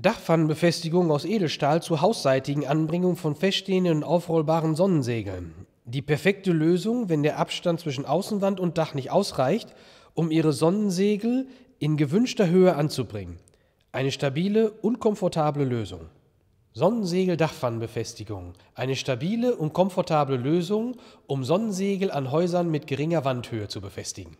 Dachpfannenbefestigung aus Edelstahl zur hausseitigen Anbringung von feststehenden und aufrollbaren Sonnensegeln. Die perfekte Lösung, wenn der Abstand zwischen Außenwand und Dach nicht ausreicht, um Ihre Sonnensegel in gewünschter Höhe anzubringen. Eine stabile und komfortable Lösung. Sonnensegel-Dachpfannenbefestigung. Eine stabile und komfortable Lösung, um Sonnensegel an Häusern mit geringer Wandhöhe zu befestigen